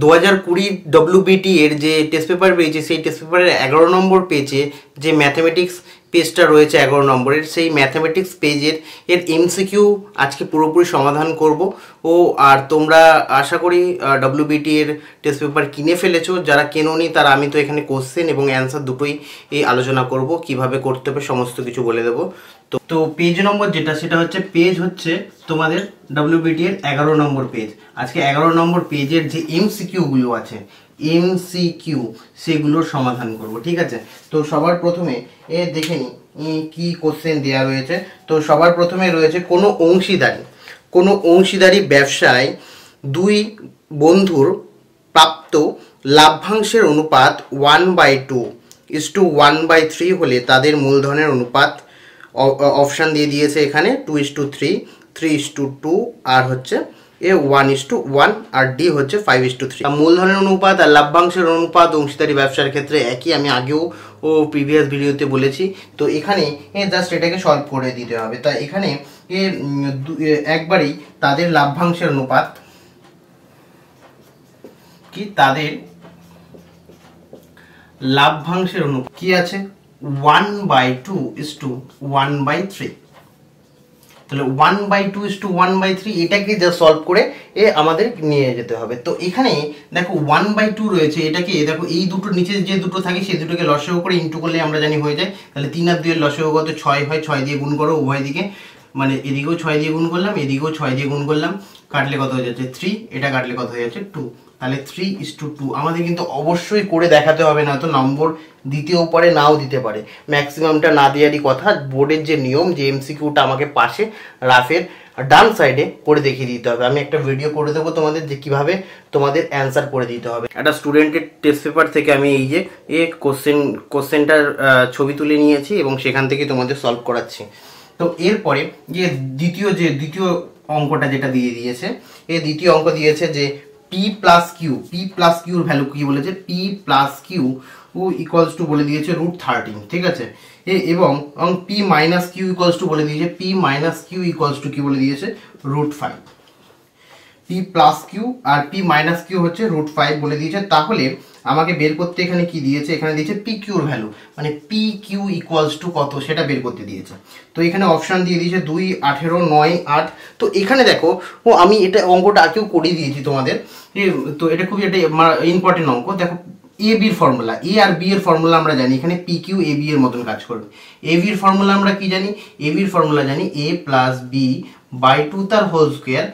দু হাজার কুড়ি ডব্লিউবিটি এর যে টেস্ট পেপার পেয়েছে, সেই টেস্ট পেপারের এগারো নম্বর পেজে যে ম্যাথামেটিক্স পেজটা রয়েছে এগারো নম্বরের, সেই ম্যাথামেটিক্স পেজের এর এমসিকিউ আজকে পুরোপুরি সমাধান করব। ও, আর তোমরা আশা করি ডব্লিউবিটি এর টেস্ট পেপার কিনে ফেলেছো। যারা কেনোনি, তারা আমি তো এখানে কোশ্চেন এবং অ্যান্সার দুটোই এই আলোচনা করব। কীভাবে করতে হবে, সমস্ত কিছু বলে দেবো। তো তো পেজ নম্বর যেটা, সেটা হচ্ছে পেজ হচ্ছে তোমাদের ডব্লিউবিটি এর এগারো নম্বর পেজ আজকে এগারো নম্বর পেজের যে এমসিকিউগুলো আছে এমসিকিউ সেগুলোর সমাধান করব, ঠিক আছে? তো সবার প্রথমে, এ দেখে নি কি কোশ্চেন দেওয়া রয়েছে। তো সবার প্রথমে রয়েছে কোনো অংশীদারি। কোনো অংশীদারি ব্যবসায় দুই বন্ধুর প্রাপ্ত লাভ্যাংশের অনুপাত one by two is to one by three হলে তাদের মূলধনের অনুপাত অপশান দিয়ে দিয়েছে এখানে two is to three three is to two আর হচ্ছে A one is to one R D হচ্ছে ফাইভ ইস টু থ্রি মূলধনের অনুপাত আর লাভ্যাংশের অনুপাত অংশীদারি ব্যবসার ক্ষেত্রে একই, আমি আগেও ও প্রিভিয়াস ভিডিওতে বলেছি। তো এখানে জাস্ট এটাকে সলভ করে দিতে হবে। তা এখানে এ একবারেই তাদের লাভ্যাংশের অনুপাত কি? তাদের লাভ্যাংশের অনুপাত কি আছে? One by two is to one by three তাহলে one by two is to one by three এটাকে যা সলভ করে এ আমাদের নিয়ে যেতে হবে। তো এখানে দেখো ওয়ান বাই টু রয়েছে, এটাকে দেখো এই দুটো নিচে যে দুটো থাকে সেই দুটোকে লসেও করে ইন্টু করলে আমরা জানি হয়ে যায়। তাহলে তিন আর দুইয়ের লসেও কত? ছয় হয়, ছয় দিয়ে গুণ করো উভয় দিকে। মানে এদিকেও ছয় দিয়ে গুণ করলাম, এদিকেও ছয় দিয়ে গুণ করলাম। কাটলে কত হয়ে যাচ্ছে? থ্রি এটা কাটলে কত হয়ে যাচ্ছে? টু তাহলে থ্রি ইস টু টু আমাদের কিন্তু অবশ্যই করে দেখাতে হবে না তো নম্বর দ্বিতীয় পারে, নাও দিতে পারে। ম্যাক্সিমামটা না দেওয়ারই কথা বোর্ডের যে নিয়ম, যে এমসিকিউটা আমাকে পাশে রাফের ডান সাইডে করে দেখিয়ে দিতে হবে। আমি একটা ভিডিও করে দেবো তোমাদের যে কীভাবে তোমাদের অ্যান্সার করে দিতে হবে। একটা স্টুডেন্টের টেস্ট পেপার থেকে আমি এই যে, এ কোশ্চেন কোশ্চেনটার ছবি তুলে নিয়েছি এবং সেখান থেকে তোমাদের সলভ করাচ্ছি। তো এরপরে, যে দ্বিতীয় যে, দ্বিতীয় অঙ্কটা যেটা দিয়ে দিয়েছে এই দ্বিতীয় অঙ্ক দিয়েছে যে P plus Q P plus কিউর value কি বলেছে? P plus Q equals to বলে দিয়েছে রুট থার্টিন ঠিক আছে? এবং P minus Q equals to বলে দিয়েছে P minus Q equals to কি বলে দিয়েছে? Root five P plus Q আর পি মাইনাস কিউ হচ্ছে রুট ফাইভ বলে দিয়েছে, তাহলে আমাকে বের করতে এখানে কি দিয়েছে? এখানে দিয়েছে পি কিউর ভ্যালু মানে পি কিউ ইকুয়ালস টু কত সেটা বের করতে দিয়েছে। তো এখানে অপশান দিয়ে দিয়েছে দুই, আঠেরো, নয়, আট। তো এখানে দেখো, ও আমি এটা অঙ্কটা আগেও করে দিয়েছি তোমাদের। তো এটা খুবই একটা ইম্পর্টেন্ট অঙ্ক। দেখো এ বির ফর্মুলা এ আর বি এর ফর্মুলা আমরা জানি। এখানে পি কিউ এ বি এর মতন কাজ করবে। এ বির ফর্মুলা আমরা কি জানি? এ বির ফর্মুলা জানি A plus B by two তার whole square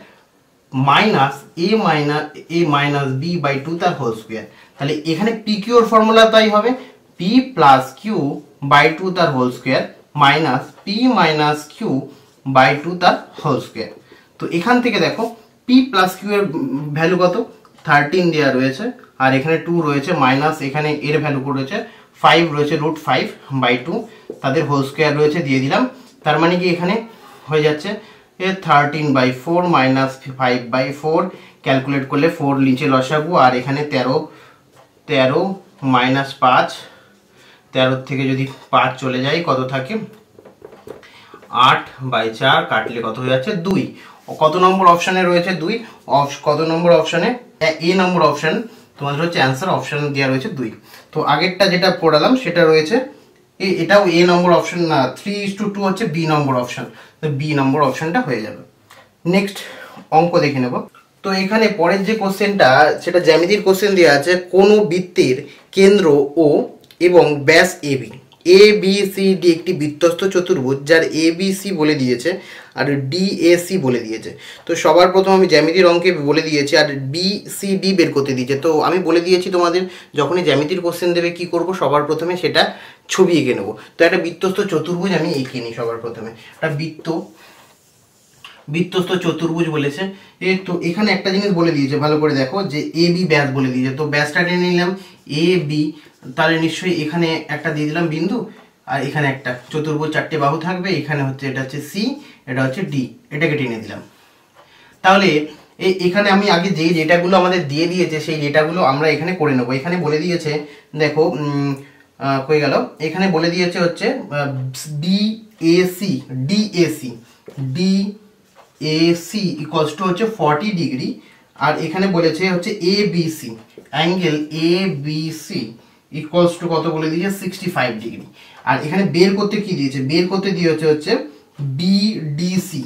minus A minus A minus B by two তার হোল স্কোয়ার তাহলে এখানে পি কিউর ফর্মুলা তাই হবে। P plus Q by two তার whole square minus P minus Q by two তার whole square তো এখান থেকে দেখো পি প্লাস কিউ এর ভ্যালু কত? থার্টিন দেওয়া রয়েছে, আর এখানে টু রয়েছে মাইনাস এখানে এর ভ্যালু রয়েছে? ফাইভ রয়েছে রুট ফাইভ বাই টু তাদের হোল স্কোয়ার রয়েছে, দিয়ে দিলাম। তার মানে কি এখানে হয়ে যাচ্ছে? Thirteen by four minus five by four calculate করলে ফোর নিচে লসাগু, আর এখানে তেরো তেরো মাইনাস পাঁচ, তেরোর থেকে যদি পাঁচ চলে যায়, কত থাকে? আট বাই চার কাটলে কত হয়ে যাচ্ছে? দুই। কত নম্বর অপশানে রয়েছে দুই? কত নম্বর অপশানে? এ নম্বর অপশান, তোমাদের হচ্ছে অ্যান্সার অপশান দেওয়া রয়েছে দুই। তো আগেরটা যেটা পড়ালাম, সেটা রয়েছে এটাও এ নম্বর অপশান না থ্রি ইস টু টু হচ্ছে বি নম্বর অপশান। তো বি নম্বর অপশানটা হয়ে যাবে। নেক্সট অঙ্ক দেখে নেব। তো এখানে পরের যে কোশ্চেনটা, সেটা জ্যামিতির কোশ্চেন দেওয়া আছে, কোনো বৃত্তের কেন্দ্র ও এবং ব্যাস A B A B C D একটি বৃত্তস্থ চতুর্ভুজ, যার এ বি সি বলে দিয়েছে আর ডি এ সি বলে দিয়েছে। তো সবার প্রথম আমি জ্যামিতির অঙ্কে বলে দিয়েছি আর বি সি ডি বের করতে দিয়েছে। তো আমি বলে দিয়েছি তোমাদের, যখনই জ্যামিতির কোশ্চেন দেবে কি করব, সবার প্রথমে সেটা ছবি এঁকে নেব। তো একটা বৃত্তস্থ চতুর্ভুজ আমি এঁকে নিই সবার প্রথমে। একটা বৃত্ত বৃত্তস্থ চতুর্ভুজ বলেছে। এ তো এখানে একটা জিনিস বলে দিয়েছে, ভালো করে দেখো, যে এ বি ব্যাস বলে দিয়েছে। তো ব্যাসটা টেনে নিলাম এ বি তাহলে নিশ্চয়ই এখানে একটা দিয়ে দিলাম বিন্দু, আর এখানে একটা। চতুর্ভুজ চারটে বাহু থাকবে, এখানে হচ্ছে এটা হচ্ছে সি এটা হচ্ছে ডি এটাকে টেনে দিলাম। তাহলে এখানে আমি আগে যে ডেটাগুলো আমাদের দিয়ে দিয়েছে, সেই ডেটাগুলো আমরা এখানে করে নেব। এখানে বলে দিয়েছে, দেখো কই গেল? এখানে বলে দিয়েছে হচ্ছে B A C D A C equals to হচ্ছে ফর্টি ডিগ্রি আর এখানে বলেছে হচ্ছে A B angle A B C equals to কত বলে দিয়েছে? সিক্সটি ফাইভ ডিগ্রি আর এখানে বের করতে কি দিয়েছে? বের করতে দিয়েছে হচ্ছে বিডিসি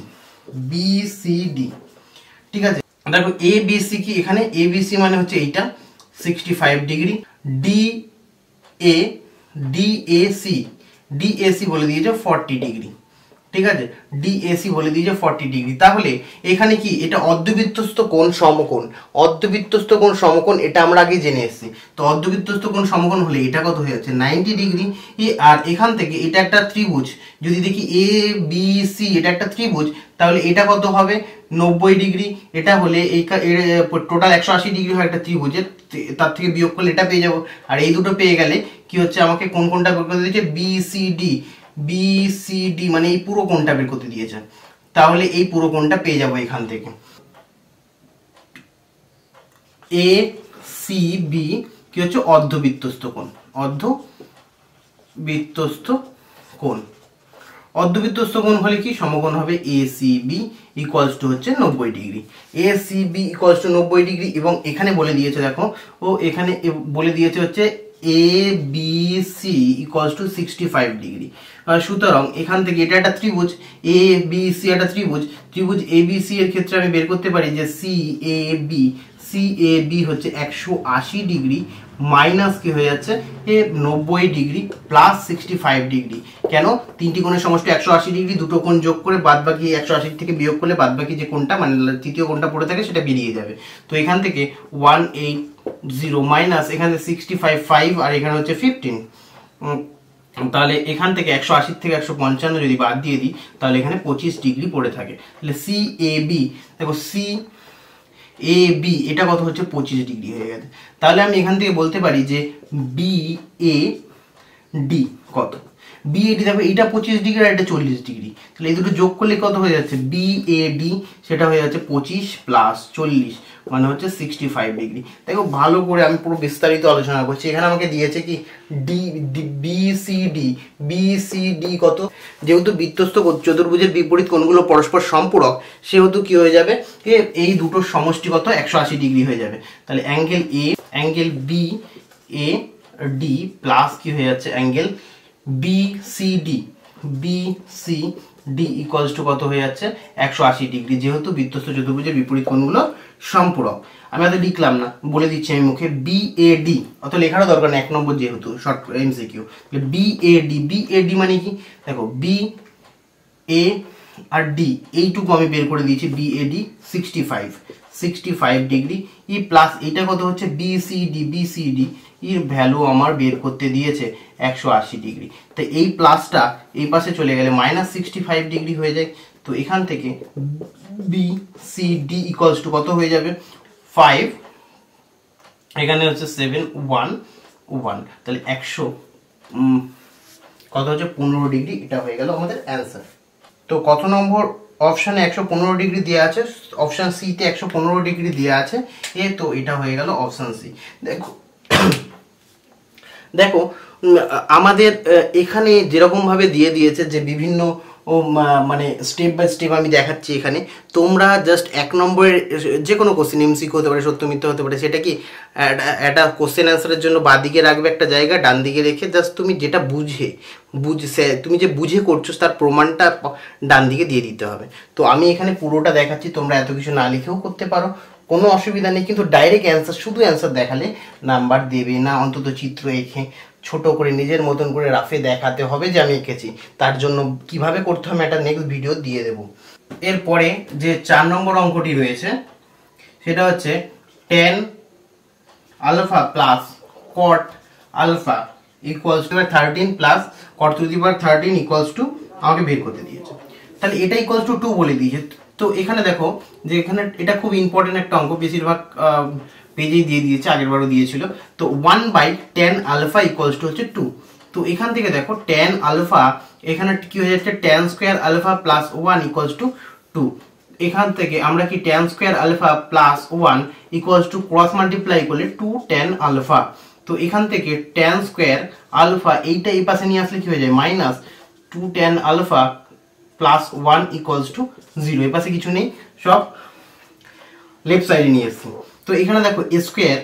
বিসিডি ঠিক আছে? দেখো এ বিসি কি এখানে? এ বিসি মানে হচ্ছে এইটা sixty five degree D A DAC DAC বলে দিয়েছে ফর্টি ডিগ্রি ঠিক আছে? ডিএসি বলে দিয়েছে ফর্টি ডিগ্রি তাহলে এখানে কি? এটা অর্ধবৃত্তস্থ কোণ সমকোণ। অর্ধবৃত্তস্থ কোণ সমকোণ, এটা আমরা আগে জেনে এসেছি। তো অর্ধবৃত্তস্থ কোণ সমকোণ হলে এটা কত হয়ে যাচ্ছে? নাইনটি ডিগ্রি আর এখান থেকে এটা একটা ত্রিভুজ। যদি দেখি এ বি সি এটা একটা ত্রিভুজ, তাহলে এটা কত হবে? নব্বই ডিগ্রি এটা হলে এই টোটাল একশো আশি ডিগ্রি হয় একটা ত্রিভুজের। তার থেকে বিয়োগ করলে এটা পেয়ে যাব। আর এই দুটো পেয়ে গেলে কি হচ্ছে? আমাকে কোন কোনটা বের করতে দিয়েছে? B C D B C D মানে এই পুরো কোনটা বের করতে দিয়েছে। তাহলে এই পুরো কোনটা পেয়ে যাব এখান থেকে। এ সি বি কি হচ্ছে? অর্ধবৃত্তস্থ কোণ। অর্ধবৃত্তস্থ কোণ। অর্ধবৃত্তস্থ কোণ হলে কি? সমকোণ হবে A C B equals to হচ্ছে নব্বই degree. A C B equals to নব্বই ডিগ্রি এবং এখানে বলে দিয়েছে, দেখো, ও এখানে বলে দিয়েছে হচ্ছে A B C equals to sixty five degree সুতরাং এখান থেকে এটা একটা ত্রিভুজ এ বি সি একটা ত্রিভুজ। ত্রিভুজ এ বি সি এর ক্ষেত্রে আমি বের করতে পারি যে C A B C A B হচ্ছে একশো আশি ডিগ্রি মাইনাস কি হয়ে যাচ্ছে? এ নব্বই degree plus sixty five degree কেন? তিনটি কোণের সমষ্টি একশো আশি ডিগ্রি দুটো কোণ যোগ করে বাদ বাকি একশো আশি থেকে বিয়োগ করলে বাদ বাকি যে কোণটা মানে তৃতীয় কোণটা পড়ে থাকে, সেটা বেরিয়ে যাবে। তো এখান থেকে ওয়ান এইট জিরো মাইনাস, এখানে সিক্সটি ফাইভ ফাইভ আর এখানে হচ্ছে ফিফটিন তাহলে এখান থেকে একশো আশি থেকে একশো পঞ্চান্ন যদি বাদ দিয়ে দিই, তাহলে এখানে পঁচিশ ডিগ্রি পড়ে থাকে। তাহলে সি এ বি দেখো সি এ বি এটা কত হচ্ছে? পঁচিশ ডিগ্রি হয়ে গেছে। তাহলে আমি এখান থেকে বলতে পারি যে বি এ ডি কত? বি এ ডি দেখো এটা পঁচিশ ডিগ্রি আর এটা চল্লিশ ডিগ্রি। তাহলে এই দুটো যোগ করলে কত হয়ে যাচ্ছে? বি এ ডি সেটা হয়ে যাচ্ছে পঁচিশ প্লাস চল্লিশ। মানে হচ্ছে সিক্সটি ফাইভ ডিগ্রি দেখো, ভালো করে আমি পুরো বিস্তারিত আলোচনা করছি। এখানে আমাকে দিয়েছে কি? D D B C D কত? যেহেতু বৃত্তস্থ চতুর্ভুজের বিপরীত কোনগুলো পরস্পর সম্পূরক, সেহেতু কি হয়ে যাবে? এই দুটোর সমষ্টি কত একশো আশি ডিগ্রি হয়ে যাবে। তাহলে angle A angle B A D plus কি হয়ে যাচ্ছে? Angle B C D equals to কত হয়ে যাচ্ছে? একশো আশি ডিগ্রি। যেহেতু বৃত্তস্থ চতুর্ভুজের বিপরীত কোণগুলো সম্পূরক। আমি হয়তো লিখলাম না, বলে দিচ্ছি আমি মুখে। বি এ ডি অত লেখারও দরকার নেই, এক নম্বর যেহেতু short MCQ B A D B A D মানে কি? দেখো বি এ আর ডি এইটুকু আমি বের করে দিয়েছি B A D sixty five sixty five degree. E plus এটা কত হচ্ছে? B C D B C D এর ভ্যালু আমার বের করতে দিয়েছে একশো আশি ডিগ্রি তো এই প্লাসটা এই পাশে চলে গেলে মাইনাস সিক্সটি ফাইভ ডিগ্রি হয়ে যায়। তো এখান থেকে B C D equals to কত হয়ে যাবে? ফাইভ এখানে হচ্ছে সেভেন ওয়ান ওয়ান তাহলে একশো কত হচ্ছে? পনেরো ডিগ্রি এটা হয়ে গেল আমাদের অ্যান্সার তো কত নম্বর অপশানে একশো পনেরো ডিগ্রি দেওয়া আছে? অপশান সিতে একশো পনেরো ডিগ্রি দেওয়া আছে। এ তো এটা হয়ে গেল অপশান সি দেখো দেখো আমাদের এখানে যেরকমভাবে দিয়ে দিয়েছে যে বিভিন্ন, ও মানে স্টেপ বাই স্টেপ আমি দেখাচ্ছি এখানে, তোমরা জাস্ট এক নম্বরের, যে কোনো কোশ্চেন এমসিক হতে পারে, সত্য হতে পারে, সেটা কি একটা কোশ্চেন অ্যান্সারের জন্য বাঁ দিকে রাখবে একটা জায়গা ডান দিকে রেখে জাস্ট তুমি যেটা বুঝে বুঝছে তুমি যে বুঝে করছ, তার প্রমাণটা ডান দিকে দিয়ে দিতে হবে। তো আমি এখানে পুরোটা দেখাচ্ছি, তোমরা এত কিছু না লিখেও করতে পারো। কোনো অসুবিধা নেই, কিন্তু ডাইরেক্ট অ্যান্সার শুধু অ্যান্সার দেখালে নাম্বার দেবে, না অন্তত চিত্র এঁকে ছোট করে নিজের মতন করে রাফে দেখাতে হবে যে আমি এঁকেছি। তার জন্য কীভাবে করতে হবে একটা নেক্সট ভিডিও দিয়ে দেব। এরপরে যে চার নম্বর অঙ্কটি রয়েছে, সেটা হচ্ছে tan alpha plus cot alpha equals to thirteen plus cot to the thirteen equals to আমাকে বের করতে দিয়েছে। তাহলে এটা ইকুয়ালস টু টু বলে দিয়েছে। তো এখানে দেখো যে এখানে এটা খুব ইম্পর্টেন্ট একটা অঙ্ক, বেশিরভাগ পেজেই দিয়ে দিয়েছে আগের বারও দিয়েছিল। তো one by tan alpha equals to হচ্ছে টু তো এখান থেকে দেখো টেন আলফা এখানে কি হয়ে যাচ্ছে? Tan square alpha plus one equals to two এখান থেকে আমরা কি tan square alpha plus one equals to cross multiply করলে টু টেন আলফা তো এখান থেকে টেন স্কোয়ার আলফা এইটা এই পাশে নিয়ে আসলে কি হয়ে যায়? Minus two tan alpha plus one equals to zero এ পাশে কিছু নেই, সব লেফট সাইডে নিয়ে এসেছি। তো এখানে দেখো স্কোয়ার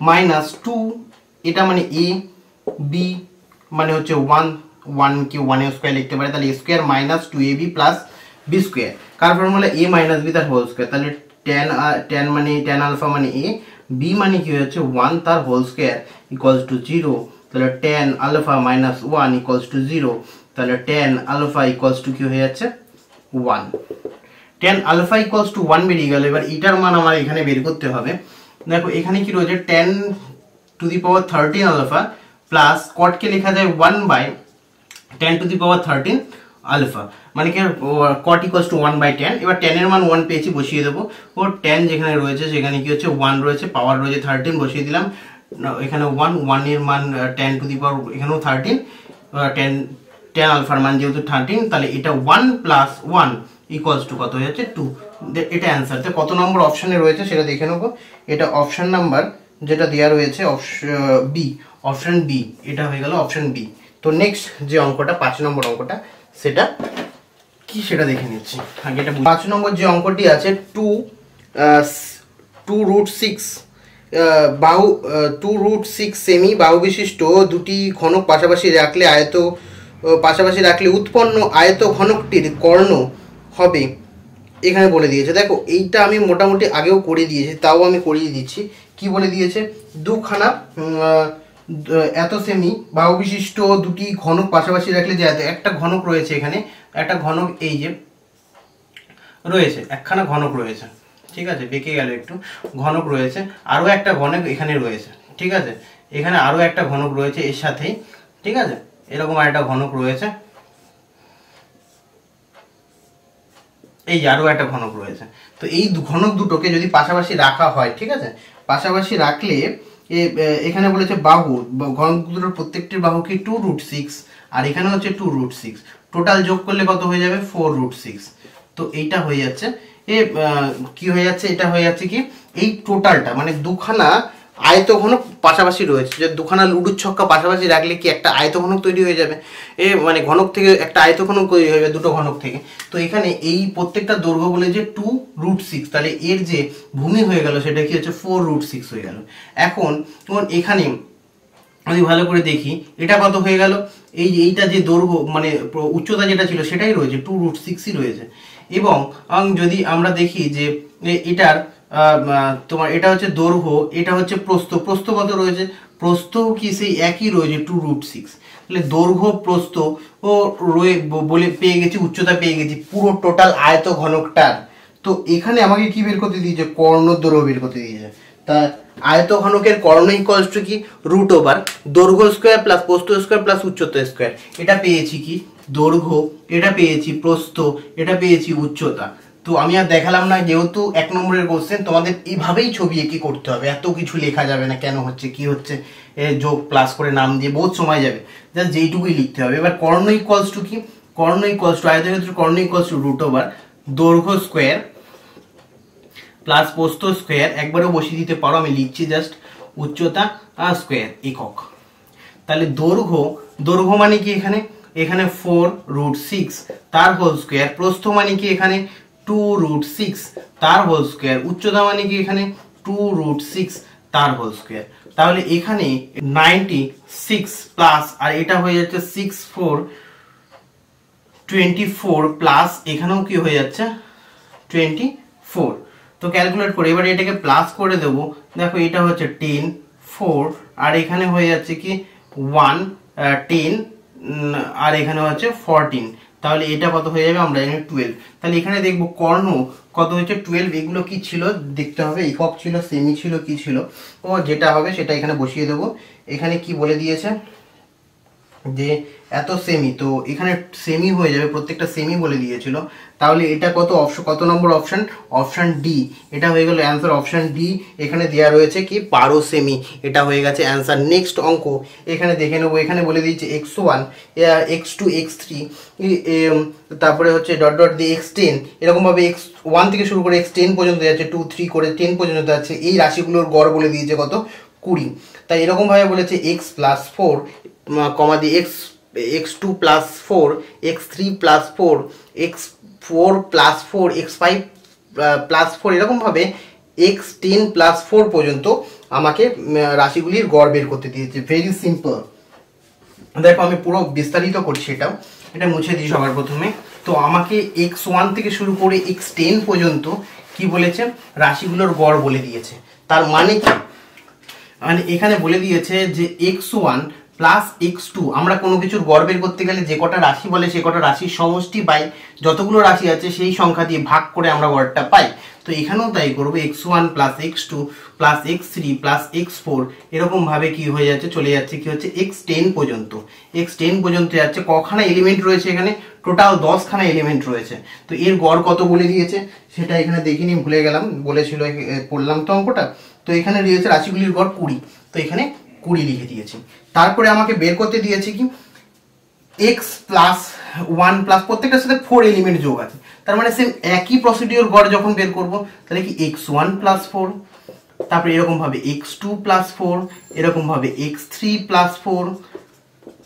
মাইনাস টু এটা মানে এ বি মানে হচ্ছে ওয়ান ওয়ান কে ওয়ান স্কোয়ার লিখতে পারে, তাহলে square minus two A B plus B square car formula A minus B তার হোল স্কোয়ার তাহলে টেন টেন মানে টেন আলফা মানে এ বি মানে কি হচ্ছে ওয়ান তার whole square equals to zero তাহলে tan alpha minus one equals to zero তাহলে টেন আলফা ইকুয়ালস টু কি হয়ে যাচ্ছে? One tan alpha equals to one বেরিয়ে গেল। এবার এটার মান আমার এখানে বের করতে হবে। দেখো, এখানে কি রয়েছে? Tan to the power thirteen alpha plus কটকে লেখা যায় one by tan to the power thirteen alpha মানে কি cot equals to one by tan এবার টেনের মান ওয়ান পেয়েছি, বসিয়ে দেবো। ও টেন যেখানে রয়েছে, সেখানে কি হচ্ছে? ওয়ান রয়েছে পাওয়ার রয়েছে থার্টিন বসিয়ে দিলাম। এখানে ওয়ান ওয়ানের মান টেন টু দি পাওয়ার এখানেও থার্টিন টেন টেন আলফার মান যেহেতু থার্টিন তাহলে এটা one plus one equals to কত হয়ে যাচ্ছে টু এটা অ্যান্সার তো কত নম্বর অপশানে রয়েছে সেটা দেখে নেব। এটা অপশান নাম্বার যেটা দেওয়া রয়েছে বি অপশান বি এটা হয়ে গেল অপশান বি তো নেক্সট যে অঙ্কটা, পাঁচ নম্বর অঙ্কটা, সেটা কি সেটা দেখে নিচ্ছি। আগে এটা পাঁচ নম্বর যে অঙ্কটি আছে টু টু রুট সিক্স বাহু টু রুট সিক্স সেমি বাহু বিশিষ্ট দুটি ঘনক পাশাপাশি রাখলে আয়ত পাশাপাশি রাখলে উৎপন্ন আয়ত ঘনকটির কর্ণ হবে। এখানে বলে দিয়েছে, দেখো, এইটা আমি মোটামুটি আগেও করে দিয়েছি, তাও আমি করিয়ে দিচ্ছি। কি বলে দিয়েছে? দুখানা এত সেমি বাহু বিশিষ্ট দুটি ঘনক পাশাপাশি রাখলে যে এত, একটা ঘনক রয়েছে এখানে, একটা ঘনক এই যে রয়েছে, একখানা ঘনক রয়েছে। ঠিক আছে, বেঁকে গেল একটু, ঘনক রয়েছে, আরও একটা ঘনক এখানে রয়েছে। ঠিক আছে, এখানে আরও একটা ঘনক রয়েছে এর সাথেই। ঠিক আছে এরকম একটা ঘনক রয়েছে। এই আরও একটা ঘনক রয়েছে। তো এই ঘনক দুটোকে যদি পাশাপাশি রাখা হয়, ঠিক আছে? পাশাপাশি রাখলে এখানে বলেছে বাহু। ঘনক দুটোর প্রত্যেকটির বাহু কি টু রুট সিক্স আর এখানে হচ্ছে টু রুট সিক্স টোটাল যোগ করলে কত হয়ে যাবে? ফোর রুট সিক্স তো এইটা হয়ে যাচ্ছে। এ কি হয়ে যাচ্ছে? এটা হয়ে যাচ্ছে কি? এই টোটালটা মানে দুখানা আয়ত ঘনক পাশাপাশি রয়েছে। যে দুখানা লুডুর ছক্কা পাশাপাশি রাখলে কি একটা আয়ত ঘনক তৈরি হয়ে যাবে? এ মানে ঘনক থেকে একটা আয়ত ঘনক তৈরি হয়ে যাবে, দুটো ঘনক থেকে। তো এখানে এই প্রত্যেকটা দৈর্ঘ্য বলে যে টু রুট সিক্স তাহলে এর যে ভূমি হয়ে গেল সেটা কি হচ্ছে ফোর রুট সিক্স হয়ে গেল। এখন এখানে আমি ভালো করে দেখি, এটা কত হয়ে গেল? এই এইটা যে দৈর্ঘ্য মানে উচ্চতা যেটা ছিল সেটাই রয়েছে টু রুট সিক্সই রয়েছে। এবং যদি আমরা দেখি যে এটার তোমার এটা হচ্ছে দৈর্ঘ্য, এটা হচ্ছে প্রস্থ। প্রস্থ কত রয়েছে? প্রস্থ কি সেই একই রয়েছে টু রুট সিক্স তাহলে দৈর্ঘ্য, প্রস্থ, ও রয়ে বলে পেয়ে গেছি, উচ্চতা পেয়ে গেছি, পুরো টোটাল আয়ত ঘনকটার তো এখানে আমাকে কি বের করতে দিয়েছে? কর্ণ দৈর্ঘ্য বের করতে দিয়েছে। তা আয়ত ঘনকের কর্ণ ইকলস টু কি? রুট ওভার দৈর্ঘ্য স্কোয়ার প্লাস প্রস্থ স্কোয়ার প্লাস উচ্চতা স্কোয়ার এটা পেয়েছি কি? দৈর্ঘ্য, এটা পেয়েছি প্রস্থ, এটা পেয়েছি উচ্চতা। তো আমি আর দেখালাম না, যেহেতু এক নম্বরের কোশ্চেন তোমাদের এইভাবেই ছবি এঁকে করতে হবে। এত কিছু লেখা যাবে না কেন হচ্ছে, কি হচ্ছে যোগ প্লাস করে নাম দিয়ে বহুত সময় যাবে। জাস্ট যেইটুকুই লিখতে হবে। এবার কর্ণ ইকলস টু কি? কর্ণ ইকলস টু আয়তক্ষেত্র কর্ণ ইকলস টু রুট ওভার দৈর্ঘ্য স্কোয়ার প্লাস পোস্ত স্কোয়ার একবারও বসিয়ে দিতে পারো, আমি লিখছি জাস্ট উচ্চতা স্কোয়ার একক। তাহলে দৈর্ঘ্য দৈর্ঘ্য মানে কি এখানে? এখানে ফোর রুট সিক্স তার হোল স্কোয়ার প্রস্থ মানে কি এখানে? টু রুট সিক্স তার হোল স্কোয়ার উচ্চতা মানে কি এখানে? টু রুট সিক্স তার হোল স্কোয়ার তাহলে এখানে নাইনটি সিক্স প্লাস আর এটা হয়ে যাচ্ছে six four twenty four plus এখানেও কি হয়ে যাচ্ছে? টোয়েন্টি ফোর তো ক্যালকুলেট করে, এবার এটাকে প্লাস করে দেবো। দেখো, এটা হচ্ছে টেন ফোর আর এখানে হয়ে যাচ্ছে কি ওয়ান টেন আর এখানে হচ্ছে ফরটিন তাহলে এটা কত হয়ে যাবে? আমরা জানি টুয়েলভ তাহলে এখানে দেখব কর্ণ কত হচ্ছে টুয়েলভ এগুলো কি ছিল? দেখতে হবে। একক ছিল সেমি ছিল, কি ছিল? ও যেটা হবে সেটা এখানে বসিয়ে দেবো। এখানে কি বলে দিয়েছে? যে এত সেমি তো এখানে সেমি হয়ে যাবে, প্রত্যেকটা সেমি বলে দিয়েছিল। তাহলে এটা কত অপশন কত নম্বর অপশন অপশন ডি এটা হয়ে গেল অ্যান্সার অপশন ডি এখানে দেওয়া রয়েছে কি বারো সেমি এটা হয়ে গেছে অ্যান্সার নেক্সট অঙ্ক। এখানে দেখে নেব, এখানে বলে দিয়েছে x one x two x three তারপরে হচ্ছে ডট ডট দিয়ে এক্স টেন এরকমভাবে এক্স ওয়ান থেকে শুরু করে এক্স টেন পর্যন্ত যাচ্ছে টু থ্রি করে টেন পর্যন্ত যাচ্ছে। এই রাশিগুলোর গড় বলে দিয়েছে কত? কুড়ি। তাই এরকমভাবে বলেছে এক্স প্লাস ফোর কমা দিয়ে x x two plus four x three plus four x four plus four x five plus four এরকমভাবে এক্স টেন প্লাস ফোর পর্যন্ত আমাকে রাশিগুলির গড় বের করতে দিয়েছে। ভেরি সিম্পল দেখো, আমি পুরো বিস্তারিত করছি এটা এটা মুছে দিই সবার প্রথমে। তো আমাকে এক্স ওয়ান থেকে শুরু করে এক্স টেন পর্যন্ত কি বলেছে? রাশিগুলোর গড় বলে দিয়েছে। তার মানে কি? মানে এখানে বলে দিয়েছে যে x one plus x two আমরা কোনো কিছুর গড় বের করতে গেলে যে কটা রাশি বলে সে কটা রাশির সমষ্টি বাই যতগুলো রাশি আছে সেই সংখ্যা দিয়ে ভাগ করে আমরা গড়টা পাই। তো এখানেও তাই করব x one plus x two plus x three plus x four এরকম ভাবে কি হয়ে যাচ্ছে, চলে যাচ্ছে কি হচ্ছে এক্স টেন পর্যন্ত। এক্স টেন পর্যন্ত যাচ্ছে, কখানা এলিমেন্ট রয়েছে এখানে টোটাল দশখানা এলিমেন্ট রয়েছে। তো এর গড় কত বলে দিয়েছে, সেটা এখানে দেখিনি ভুলে গেলাম, বলেছিল পড়লাম তো অঙ্কটা। তো এখানে দিয়েছে রাশিগুলির গড় কুড়ি। তো এখানে কুড়ি লিখে দিয়েছি। তারপরে আমাকে বের করতে দিয়েছে কি? এক্স প্লাস ওয়ান প্লাস প্রত্যেকটার সাথে ফোর এলিমেন্ট যোগ আছে। তার মানে সেম একই প্রসিডিওর গড় যখন বের করব, তাহলে কি এক্স ওয়ান প্লাস ফোর তারপরে এরকমভাবে এক্স টু প্লাস ফোর এরকমভাবে এক্স থ্রি প্লাস ফোর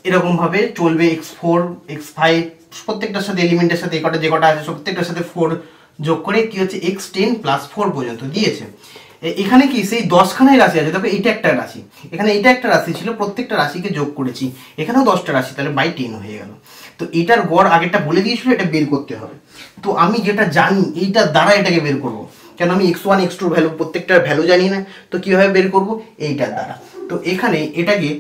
এরকমভাবে চলবে এক্স ফোর এক্স ফাইভ প্রত্যেকটার সাথে এলিমেন্টের সাথে কটা যে কটা আছে প্রত্যেকটার সাথে ফোর যোগ করে কি হচ্ছে এক্স টেন প্লাস ফোর পর্যন্ত দিয়েছে। এখানে কি সেই দশখানাই রাশি আছে? দেখো এটা একটা রাশি। এখানে এটা একটা রাশি ছিল, প্রত্যেকটা রাশিকে যোগ করেছি। এখানেও দশটা রাশি, তাহলে বাই টেন হয়ে গেল। তো এটার গড় আগেরটা বলে দিয়েছিল, এটা বের করতে হবে। তো আমি যেটা জানি এইটার দ্বারা এটাকে বের করব। কেন আমি x one x two value প্রত্যেকটার ভ্যালু জানি না। তো কীভাবে বের করব? এইটার দ্বারা। তো এখানে এটাকে,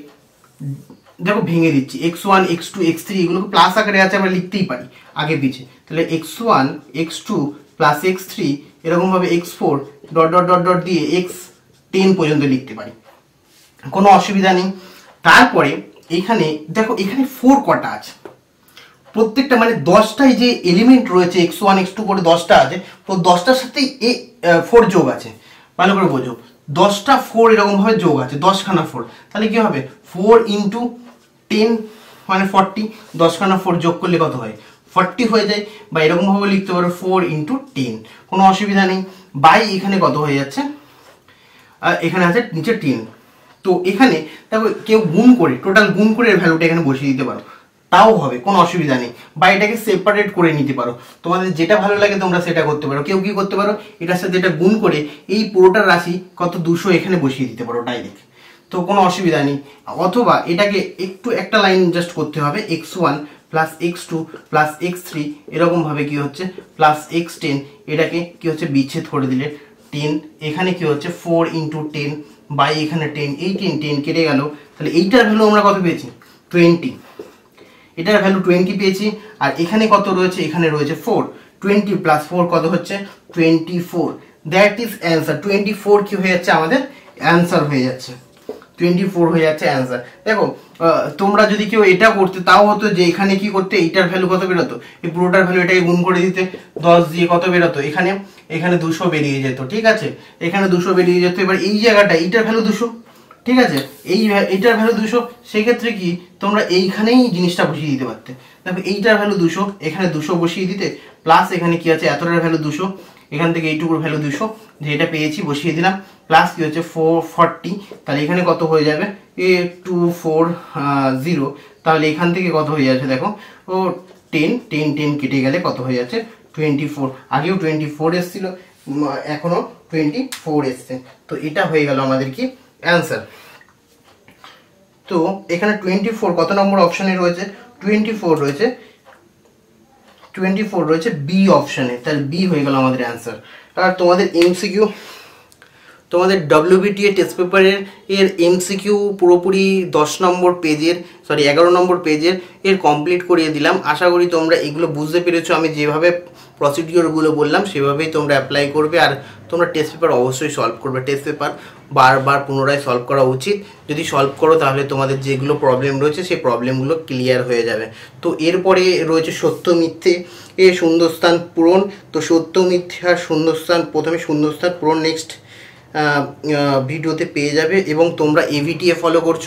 দেখো, ভেঙে দিচ্ছি। X one x two x three এগুলোকে প্লাস আকারে আছে, আমরা লিখতেই পারি, আগে পিছে তাহলে x one x two plus x three এরকমভাবে x four dot dot dot dot দিয়ে এক্স টেন পর্যন্ত লিখতে পারি। কোনো অসুবিধা নেই। তারপরে এখানে, দেখো এখানে ফোর কটা আছে। প্রত্যেকটা মানে দশটাই যে এলিমেন্ট রয়েছে এক্স ওয়ান এক্স টু করে দশটা আছে, তো দশটার সাথেই এ ফোর যোগ আছে। ভালো করে বোঝো। দশটা ফোর এরকমভাবে যোগ আছে, দশখানা ফোর তাহলে কি হবে? ফোর ইন্টু টেন মানে ফর্টি দশখানা ফোর যোগ করলে কত হয়? ফর্টি হয়ে যায় বা এরকমভাবে লিখতে পারো ফোর ইন্টু টেন। কোনো অসুবিধা নেই। বাই এখানে কত হয়ে যাচ্ছে? এখানে আছে নিচে টেন। তো এখানে দেখো কেউ গুণ করে টোটাল গুণ করে এর ভ্যালুটা এখানে বসিয়ে দিতে পারো। তাও হবে, কোনো অসুবিধা নেই। বা এটাকে সেপারেট করে নিতে পারো। তোমাদের যেটা ভালো লাগে তোমরা সেটা করতে পারো। কেউ কি করতে পারো? এটার সাথে এটা গুণ করে এই পুরোটার রাশি কত দুশো এখানে বসিয়ে দিতে পারো ডাইরেক্ট তো কোনো অসুবিধা নেই। অথবা এটাকে একটু একটা লাইন জাস্ট করতে হবে x one plus x two plus x three এরকমভাবে কি হচ্ছে? প্লাস এক্স টেন এটাকে কি হচ্ছে? বিচ্ছেদ করে দিলে টেন এখানে কি হচ্ছে? ফোর ইন্টু টেন বাই এখানে টেন এই টেন টেন কেটে গেল। তাহলে এইটার ভ্যালু আমরা কত পেয়েছি? টোয়েন্টি এটার ভ্যালু টোয়েন্টি পেয়েছি। আর এখানে কত রয়েছে? এখানে রয়েছে ফোর টোয়েন্টি প্লাস ফোর কত হচ্ছে? Twenty four that is answer twenty four কি হয়ে যাচ্ছে? আমাদের অ্যান্সার হয়ে যাচ্ছে। টোয়েন্টি ফোর হয়ে যাচ্ছে অ্যান্সার দেখো তোমরা যদি কেউ এটা করতে, তাও হতো যে এখানে কি করতে, এইটার ভ্যালু কত বেরোতো? এই পুরোটার ভ্যালু এটাকে গুণ করে দিতে, দশ দিয়ে কত বেরোতো? এখানে এখানে দুশো বেরিয়ে যেত, ঠিক আছে? এখানে দুশো বেরিয়ে যেত, এবার এই জায়গাটা, এইটার ভ্যালু দুশো, ঠিক আছে? এই এইটার ভ্যালু দুশো, সেক্ষেত্রে কি, তোমরা এইখানেই জিনিসটা বসিয়ে দিতে পারতে। দেখো, এইটার ভ্যালু দুশো, এখানে দুশো বসিয়ে দিতে প্লাস এখানে কি আছে, এতটার ভ্যালু দুশো, এখান থেকে এইটুকুর ভ্যালু দুশো, যে এটা পেয়েছি, বসিয়ে দিলাম। প্লাস কি হচ্ছে ফোর ফর্টি তাহলে এখানে কত হয়ে যাবে? এ টু ফোর জিরো তাহলে এখান থেকে কত হয়ে যাচ্ছে দেখো? ও টেন টেন টেন কেটে গেলে কত হয়ে যাচ্ছে? টোয়েন্টি ফোর আগেও টোয়েন্টি ফোর এসেছিল উম, এখনও টোয়েন্টি ফোর এসছে। তো এটা হয়ে গেল আমাদের কি? অ্যান্সার তো এখানে টোয়েন্টি ফোর কত নম্বর অপশনে রয়েছে? টোয়েন্টি ফোর রয়েছে টোয়েন্টি ফোর রয়েছে বি অপশনে তাহলে বি হয়ে গেল আমাদের অ্যান্সার আর তোমাদের এমসিকিউ তোমাদের ডব্লিউবিটিএ টেস্ট পেপারের এর এমসিকিউ পুরোপুরি দশ নম্বর পেজের সরি এগারো নম্বর পেজের এর কমপ্লিট করিয়ে দিলাম। আশা করি তোমরা এগুলো বুঝতে পেরেছ। আমি যেভাবে প্রসিডিওরগুলো বললাম, সেভাবেই তোমরা অ্যাপ্লাই করবে। আর তোমরা টেস্ট পেপার অবশ্যই সলভ করবে। টেস্ট পেপার বারবার পুনরায় সলভ করা উচিত। যদি সলভ করো, তাহলে তোমাদের যেগুলো প্রবলেম রয়েছে, সেই প্রবলেমগুলো ক্লিয়ার হয়ে যাবে। তো এরপরে রয়েছে সত্য মিথ্যে। এ, শূন্যস্থান পূরণ। তো সত্য মিথ্যে আর শূন্যস্থান, প্রথমে শূন্যস্থান পূরণ নেক্সট ভিডিওতে পেয়ে যাবে এবং তোমরা এভিটিএ ফলো করছ,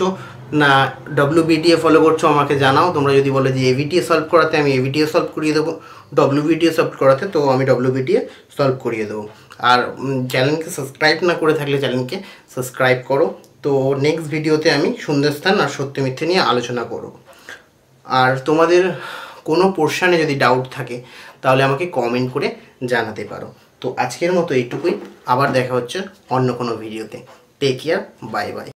না ডব্লিউবিটিএ ফলো করছ আমাকে জানাও। তোমরা যদি বলো যে এভিটিএ সলভ করাতে আমি এভিটিএ সলভ করিয়ে দেবো ডব্লিউবিটিএ সলভ করাতে, তো আমি ডব্লিউবিটিএ সলভ করিয়ে দেবো। আর চ্যানেলকে সাবস্ক্রাইব না করে থাকলে চ্যানেলকে সাবস্ক্রাইব করো। তো নেক্সট ভিডিওতে আমি সুন্দরস্থান আর সত্য মিথ্যে নিয়ে আলোচনা করব। আর তোমাদের কোনো পোর্শানে যদি ডাউট থাকে, তাহলে আমাকে কমেন্ট করে জানাতে পারো। তো আজকের মতো এইটুকুই। আবার দেখা হচ্ছে অন্য কোনো ভিডিওতে। Take care bye bye